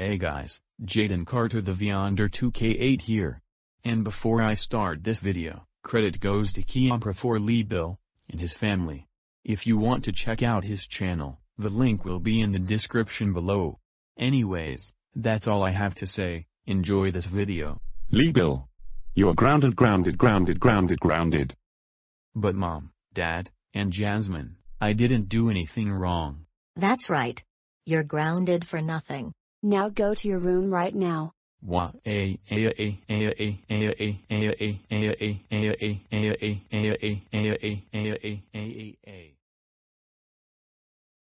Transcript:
Hey guys, Jaden Carter the Vyonder 2K8 here. And before I start this video, credit goes to Kieopera for Lee Bill, and his family. If you want to check out his channel, the link will be in the description below. Anyways, that's all I have to say, enjoy this video. Lee Bill. You're grounded, grounded, grounded, grounded, grounded. But mom, dad, and Jasmine, I didn't do anything wrong. That's right. You're grounded for nothing. Now go to your room right now.